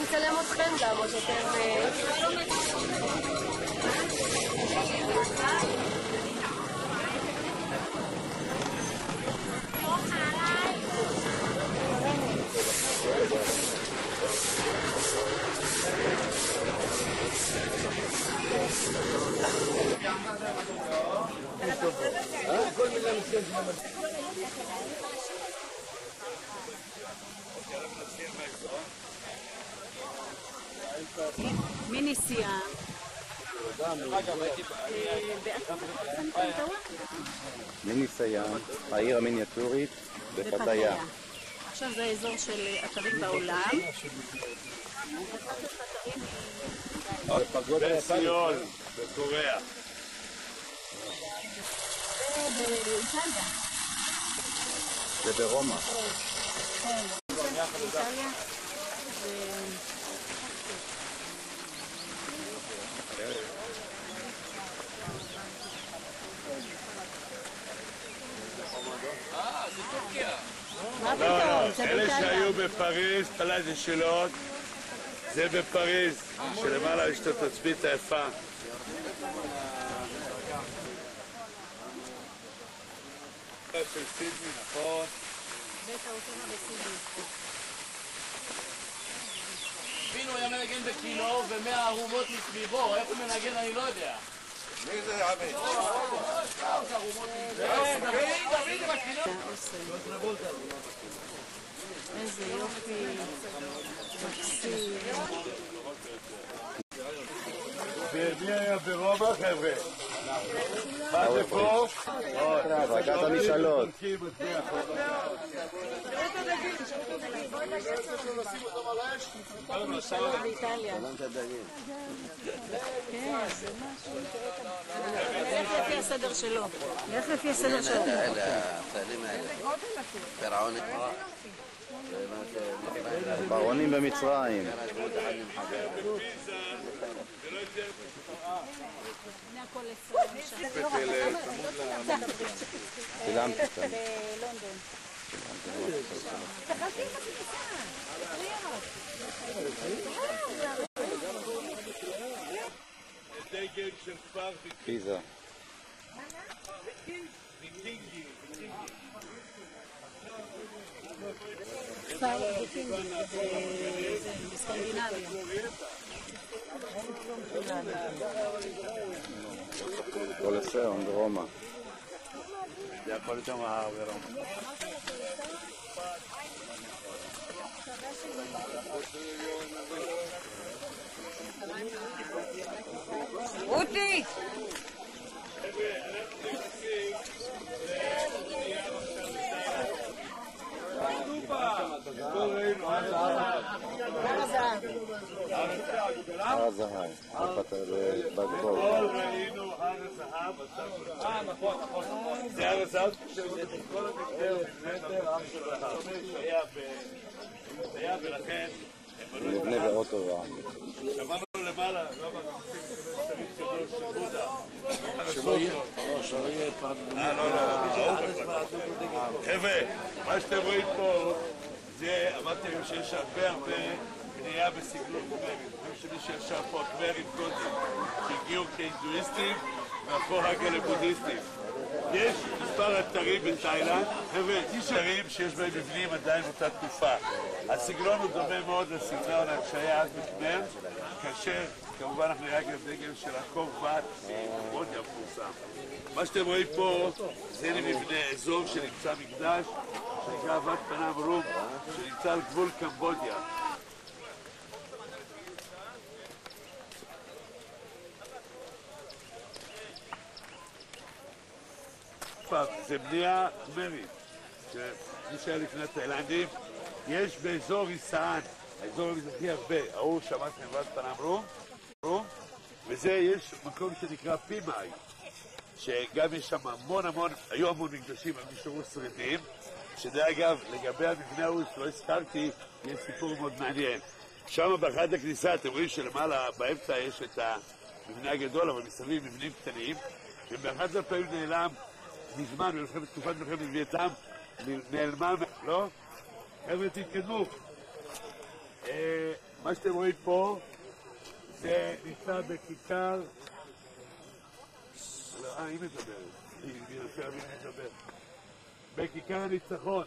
כן נצלם אתכם גם, או שאתם... אה, מי נסיעה? מיני סיים, העיר המיניאטורית בפתיה. עכשיו זה האזור של אתרים בעולם. בסיול, בקוריאה. זה ברומא. איטליה. מה לא, לא, פתאום? זה אלה באיטליה. שהיו בפריז, תלה זה שאלות, זה בפריז, שלמעלה יש את התצפית היפה. של סידני, נכון. בית האופנה בסידני. פינו היה מנגן בכינור ומאה ערומות מסביבו, איך הוא מנגן אני לא יודע. מי זה עמית? איזה יופי. מקסים. מי היה ברומא, חבר'ה? מה זה פה? החלקת המשאלות. לפי הסדר שלו. לך לפי הסדר שלו. ברונים במצרים. צילמתי כאן. בלונדון. דגל של כפר פיזה. ויקינגי. כפר Coliseum de Roma. Det är Coliseum här Roma. Uti! הר הזהב. בגבול. הכל ראינו הר הזהב, אה, נכון, נכון. זה הר הזהב כל המקרה מטר הר של הזהב. היה ב- היה ולכן בנו נבנה באוטו שמענו למעלה, לא במקום של בודה. אה, לא, לא. חבר'ה, מה שאתם רואים פה, זה, אמרתי שיש הרבה הרבה בנייה בסגנון קמרים. אני חושב שמי שישב פה, קמרים קודם, שהגיעו כהינדואיסטים, והפכו רק לבודהיסטים. יש מספר אתרים בתאילנד, אתרים שיש בהם מבנים עדיין באותה תקופה. הסגנון הוא דומה מאוד לסגנון שהיה אז בקמר, כאשר כמובן אנחנו נראה גם דגל של הקור בת מקמבודיה המפורסם. מה שאתם רואים פה זה מבנה אזור שנמצא מקדש, שנקרא בת פנם רום, שנמצא על גבול קמבודיה. פעם, זה בנייה קמרית, שמי שהיה לפני התאילנדים, יש באזור איסאן, האזור המזרחי הרבה, ההוא שמעתם רום, רום, וזה יש מקום שנקרא פימאי, שגם יש שם המון המון, היו המון מקדשים, אבל נשארו שרידים, שזה אגב, לגבי המבנה ההוא שלא הזכרתי, יש סיפור מאוד מעניין. שם באחד הכניסה, אתם רואים שלמעלה, באמצע יש את המבנה הגדול, אבל מסביב מבנים קטנים, ובאחד הפעמים נעלם מזמן, במלחמת תקופת מלחמת וייטנאם, נעלמה, לא? חבר'ה, תתקדמו. אה, מה שאתם רואים פה, זה נמצא בכיכר... אה, היא מדברת. בכיכר הניצחון,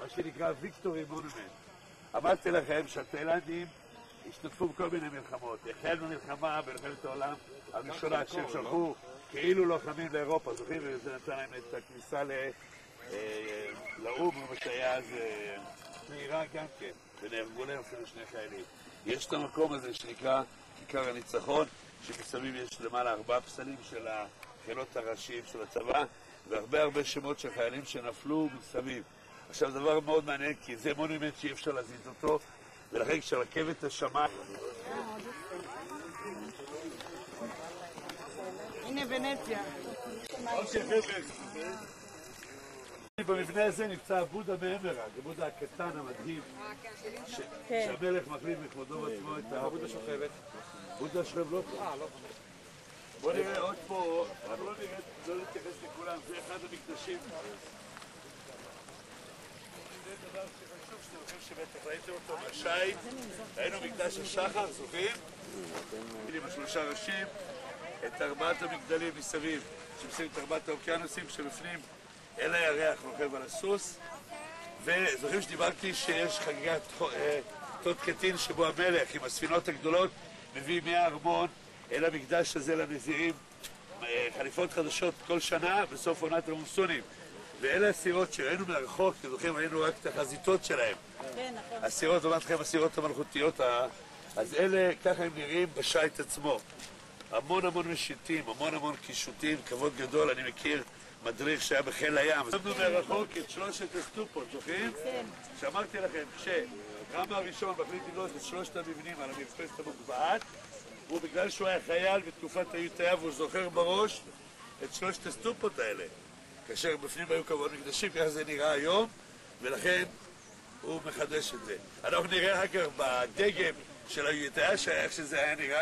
מה שנקרא ויקטורי מונומנט. אמרתי לכם שהתאילנדים השתתפו בכל מיני מלחמות. החלנו מלחמה במלחמת העולם הראשונה שהם שלחו כאילו לוחמים לאירופה, זוכרים? וזה נתן להם את הכניסה אה, לאו"ם, מה שהיה אז אה, בעיראק גם כן, ונהרגו להם אפילו שני חיילים. יש את המקום הזה שנקרא כיכר הניצחון, שמסביב יש למעלה ארבעה פסלים של החילות הראשיים של הצבא, והרבה הרבה שמות של חיילים שנפלו מסביב. עכשיו, דבר מאוד מעניין, כי זה מונומנט שאי אפשר להזיז אותו, ולכן כשרכבת השמיים... הנה ונציה. במבנה הזה נמצא בודה מאמרה, זה בודה הקטן המדהים, ש- שהמלך מחליט בכבודו ובעצמו את ה... בודה שוכבת. בודה שוכב לא פה. בוא נראה עוד פה, אנחנו לא לא נתייחס לכולם, זה אחד המקדשים. זה דבר שחשוב שאתם הולכים שבטח ראיתם אותו ראינו מקדש השחר, זוכרים? עם השלושה ראשים, את ארבעת המגדלים מסביב, שמסביב את ארבעת האוקיינוסים, כשבפנים אל הירח רוכב על הסוס. וזוכרים שדיברתי שיש חגיגת תות קטין שבו המלך עם הספינות הגדולות מביא מהארמון אל המקדש הזה לנזירים חליפות חדשות כל שנה בסוף עונת המונסונים. ואלה הסירות שראינו מרחוק, אתם זוכרים, ראינו רק את החזיתות שלהם. כן, נכון. הסירות, אמרתי לכם, הסירות המלכותיות, אז אלה, ככה הם נראים בשייט עצמו. המון המון משיטים, המון המון קישוטים, כבוד גדול, אני מכיר מדריך שהיה בחיל הים. שמנו מרחוק את שלושת הסטופות, זוכרים? כן. שאמרתי לכם, כשרמה הראשון מחליט לבנות את שלושת המבנים על המרפסת המוגבהת, הוא בגלל שהוא היה חייל בתקופת היוטיה והוא זוכר בראש את שלושת הסטופות האלה. כאשר בפנים היו כמובן מקדשים, ככה זה נראה היום, ולכן הוא מחדש את זה. אנחנו נראה אחר כך בדגם של היוטיה, שאיך שזה היה נראה.